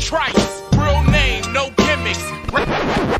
Trice, real name, no gimmicks.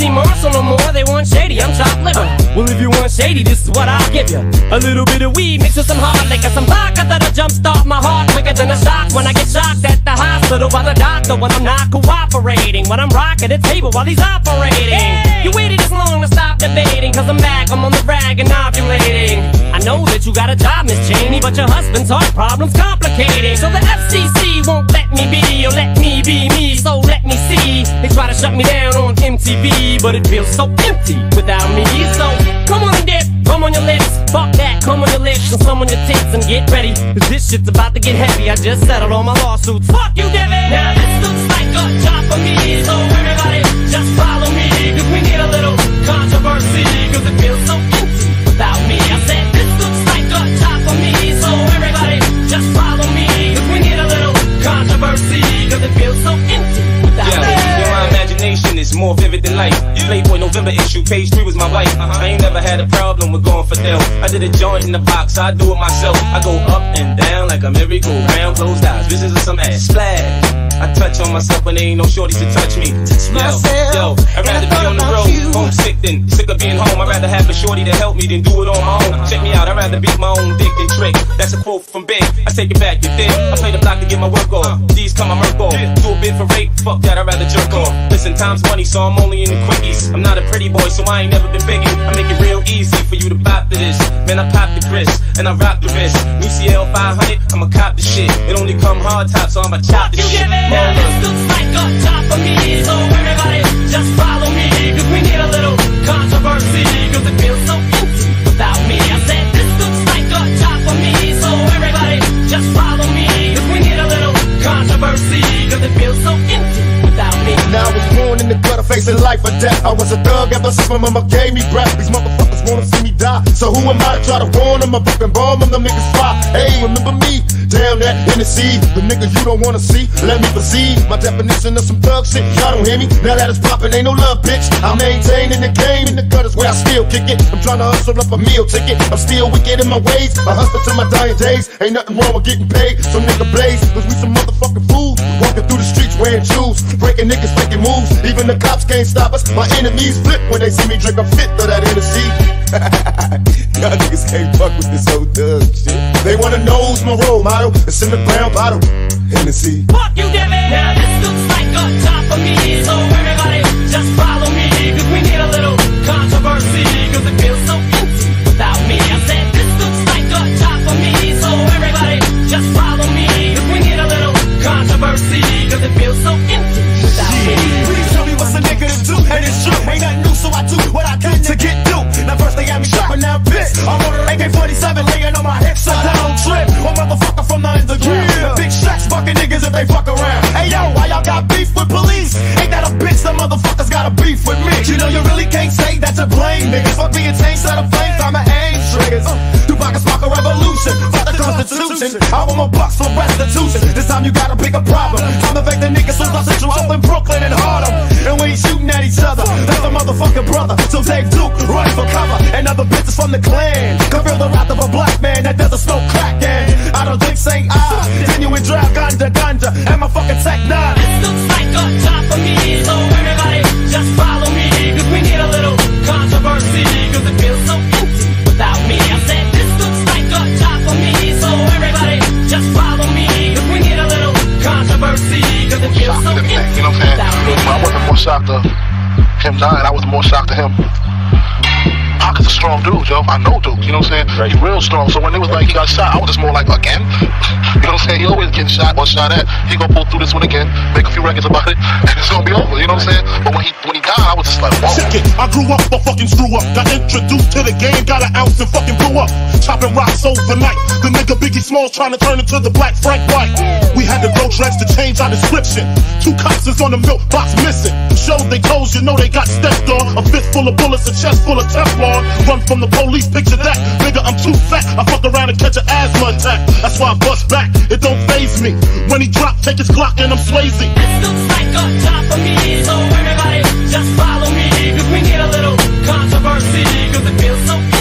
See Marshall no more. They want shady, I'm chopped liver. Well, if you want shady, this is what I'll give you. A little bit of weed mixed with some hard liquor, some vodka that'll jumpstart my heart quicker than a shock when I get shocked at the hospital by the doctor when I'm not cooperating. When I'm rocking the table while he's operating. You waited this long to stop debating, cause I'm back, I'm on the rag and ovulating. I know that you got a job, Miss Cheney, but your husband's heart problem's complicating. So the FCC won't let me be, or let me be me, so let me see. They try to shut me down on MTV, but it feels so empty without me. So come on and dip, come on your lips, fuck that, come on your lips, and some on your tits, and get ready. Cause this shit's about to get heavy. I just settled all my lawsuits. Fuck you, Devin! Now this looks like a job for me, so everybody just follow me, cause we need a little controversy, cause it feels so empty without me. I said page three was my wife. I ain't never had a problem with going for Dell. I did a joint in the box, I do it myself. I go up and down like a merry-go-round, closed eyes, visions of some ass splash. I touch on myself when there ain't no shorties to touch me. Yo, yo, rather have a shorty to help me than do it on my own. Check me out, I'd rather beat my own dick than trick. That's a quote from Big. I take it back, you think? I play the block to get my work off. These come my murk off. Do a bid for rape, fuck that, I'd rather jerk off. Listen, time's money, so I'm only in the quickies. I'm not a pretty boy, so I ain't never been biggie. I make it real easy for you to bop to this. Man, I pop the grist, and I rock the wrist. UCL 500, I'ma cop the shit. It only come hard top, so I'ma chop the shit. Now this looks like a job for me, so everybody just follow so empty without me. I said this looks like me, so everybody just follow me, cause we need a little controversy, cause it feels so empty without me. Now I was born in the facing life or death. I was a thug ever since my mama gave me breath. These motherfuckers wanna see me die. So who am I to try to warn them? I fucking bomb them, them niggas fly. Hey, remember me? Damn that Hennessy, the nigga you don't wanna see. Let me proceed. My definition of some thug shit. Y'all don't hear me? Now that it's poppin', ain't no love, bitch. I maintain in the game, in the gutters where I still kick it. I'm trying to hustle up a meal ticket. I'm still wicked in my ways. I hustle to my dying days. Ain't nothing wrong with getting paid. Some nigga blaze, cause we some motherfucking fools. Walking through the streets wearing shoes. Breaking niggas making moves. Even the cops can't stop us. My mm-hmm. enemies flip when they see me drink a fifth of that Hennessy. Y'all niggas can't fuck with this old thug shit. They wanna know who's my role model. It's in the brown bottle. Hennessy. Fuck you, Devin! Now this looks like a job for me, so everybody just follow me, cause we need a little controversy, cause it feels so empty without me. I said this looks like a job for me, so everybody just follow me, revolution, fuck the constitution. I want my bucks for restitution. This time you gotta pick a problem. Time to fake the niggas so I central Oakland, Brooklyn, and Harlem. And we ain't shooting at each other. That's a motherfucking brother. So Dave Duke, run for cover. And other bitches from the clan. Can feel the wrath of a black man that doesn't smoke crack. And I don't think say I. Genuine drive, ganja, ganja. And my fucking tech nine. Looks like a job for me, more shocked to him Pocket's a yo. I know Duke, you know what I'm saying? He real strong. So when it was like he got shot, I was just more like, again? You know what I'm saying? He always getting shot or shot at. He gonna pull through this one again, make a few records about it, and it's gonna be over, you know what I'm saying? But when he when he died, I was just like, whoa. Check it. I grew up but fucking screw up. Got introduced to the game, got an ounce and fucking blew up. Chopping rocks overnight. The nigga Biggie Smalls trying to turn into the black Frank White. We had to grow dreads to change our description. Two cops is on the milk box missing. Showed they toes, you know they got stepped on. A fist full of bullets, a chest full of Teflon. Run from the police, picture that. Nigga, I'm too fat. I fuck around and catch an asthma attack. That's why I bust back. It don't phase me. When he drop, take his Glock and I'm Swayze. This looks like a job for me, so everybody just follow me. Cause we need a little controversy, cause it feels so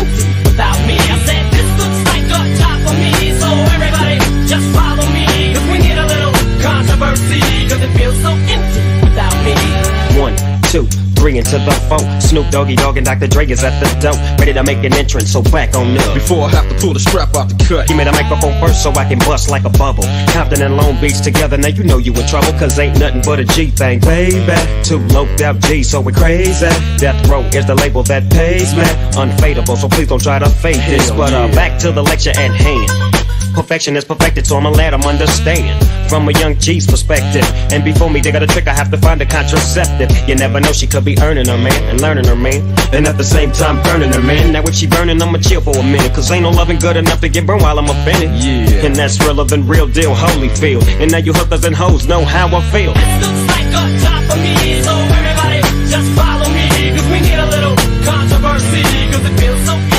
three into the four. Snoop Doggy Dogg and Dr. Dre is at the door, ready to make an entrance, so back on up. Before I have to pull the strap out the cut. Give me the microphone first so I can bust like a bubble. Compton and Long Beach together, now you know you in trouble, cause ain't nothing but a G thing, baby. Two loped out G, so we crazy. Death Row is the label that pays me. Unfadable, so please don't try to fade this. But uh, back to the lecture at hand. Perfection is perfected, so I'ma let 'em understand from a young G's perspective. And before me, they got a trick, I have to find a contraceptive. You never know, she could be earning her man and learning her man, and at the same time burning her man. Now if she burning, I'ma chill for a minute, cause ain't no loving good enough to get burned while I'm offended. Yeah. and that's realer than real deal, Holyfield. And now you hookers and hoes know how I feel. This looks like a job for me, so everybody just follow me, cause we need a little controversy, cause it feels so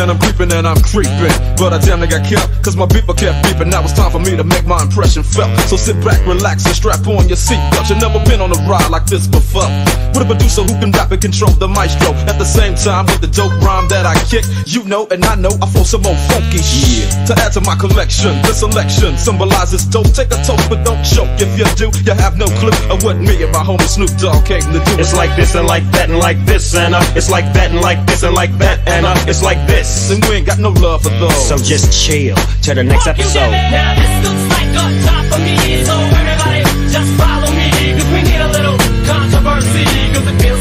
And I'm creeping and I'm creeping. But I damn near got killed, cause my beeper kept beeping. Now it's time for me to make my impression felt. So sit back, relax, and strap on your seatbelt. You've never been on a ride like this before. With a producer who can rap and control the maestro. At the same time, with the dope rhyme that I kick, you know and I know I flow some more funky shit. To add to my collection, the selection symbolizes dope. Take a toast, but don't choke. If you do, you have no clue of what me and my homie Snoop Dogg came to do. It's like this and like that and like this and uh, it's like that and like this and like that and uh, it's like this. and we ain't got no love for those. So just chill till the next episode. Now this looks like a job for me, so everybody just follow me, cause we need a little controversy, cause it feels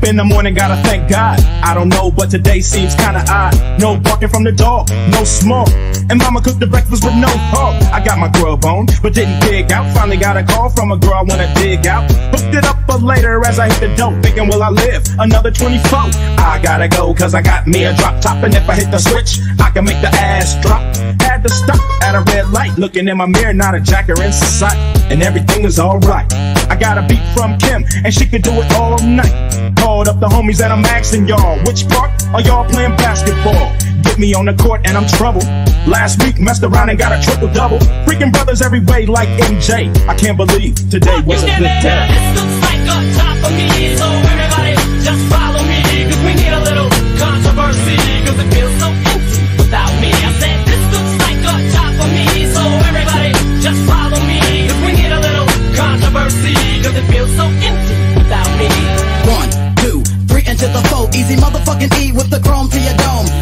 up in the morning, gotta thank God. I don't know, but today seems kinda odd. No barking from the dog, no smoke. And mama cooked the breakfast with no hog. I got my grub on, but didn't dig out. Finally got a call from a girl I wanna dig out. Hooked it up but later as I hit the dope. Thinking, will I live another 24? I gotta go, cause I got me a drop top. And if I hit the switch, I can make the ass drop. Had to stop at a red light. Looking in my mirror, not a jacker in sight. And everything is alright. Got a beat from Kim, and she could do it all night. Called up the homies and I'm asking y'all, which part are y'all playing basketball? Get me on the court and I'm trouble. Last week messed around and got a triple double. Freaking brothers every way like MJ. I can't believe today was a good day. This looks like a job for me, so everybody just follow me, cause we need a little controversy, cause it feels so Easy motherfucking E with the chrome to your dome.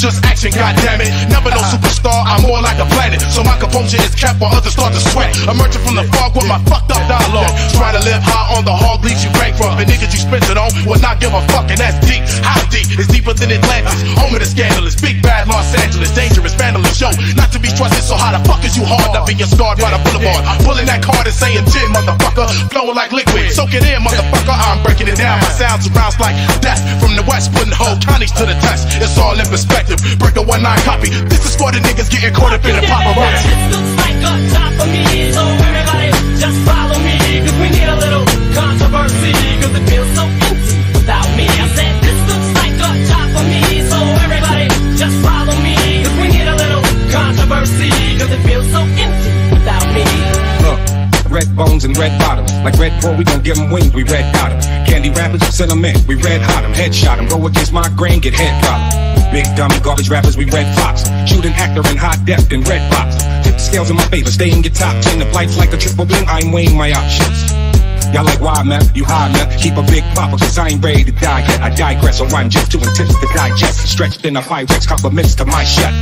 Just action, goddammit. Never no superstar, I'm more like a planet. So my composure is kept while others start to sweat. Emerging from the fog with my fucked up dialogue. Trying to live high on the hog bleach you from And niggas you spent it on will not give a fuck, and that's deep. How deep? It's deeper than Atlantis. Home of the scandalous. Big bad Los Angeles. Dangerous vandalism. show. Not to be trusted, so how the fuck is you hard up in your scarred by the boulevard? Pulling that card and saying 10, motherfucker. Flowing like liquid. Soak it in, motherfucker. I'm breaking it down. My sound surrounds like death. The putting whole counties to the test. It's all in perspective. Break a one nine copy. This is for the niggas getting caught up in the paparazzi. This looks like a top for me, red and red bottoms. Like red bull, we gon' give 'em wings, we red got 'em. Candy rappers, in, we red hot 'em. Headshot 'em, go against my grain, get head problem. Big dummy garbage rappers, we red fox. Shoot an actor in hot depth in red box. Tip scales in my favor, stay in your top ten. If life's like a triple bling, I'm weighing my options. Y'all like why, man? You high, man? Keep a big papa, cause I ain't ready to die yet. I digress, so rhyme just too intense to digest. Stretched in a Pyrex, compliments to my chef.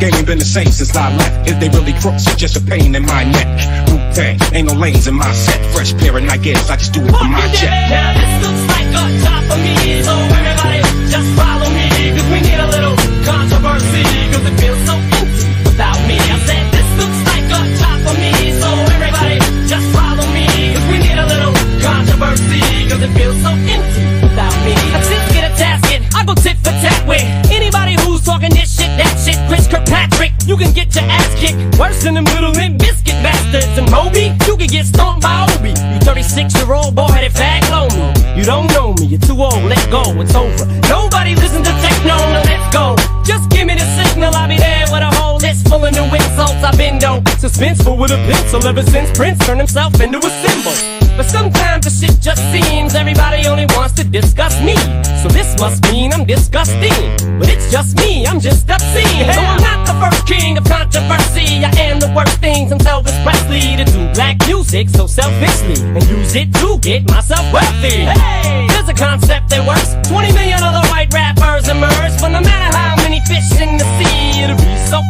Game ain't been the same since I left. If they really crooks, it's just a pain in my neck. Tang, ain't no lanes in my set. Fresh pair of Nikes, I just do it for my check. Now this looks like a top for me, so everybody just follow me. Cause we need a little controversy, cause it feels so empty without me. I said this looks like a top for me, so everybody just follow me. Cause we need a little controversy, cause it feels so empty without me. I just get a tasket, I go tit for tat with anybody who's talking this shit, that shit. Chris Kirkpatrick, you can get your ass kicked worse than the middle get stomped by Obi. You 36 year old boy headed fag me. You don't know me, you're too old, let go, it's over. Nobody listen to techno, no, let's go. Just give me the signal, I'll be there with a whole list full of new insults. I've been though suspenseful with a pencil ever since Prince turned himself into a symbol. But sometimes the shit just seems everybody only wants to disgust me. So this must mean I'm disgusting. But it's just me, I'm just obscene. Hell. Though I'm not the first king of controversy, I am the worst thing since Elvis Presley to do black music so selfishly and use it to get myself wealthy. Hey, there's a concept that works. 20 million other white rappers emerge, but no matter how many fish in the sea, it'll be so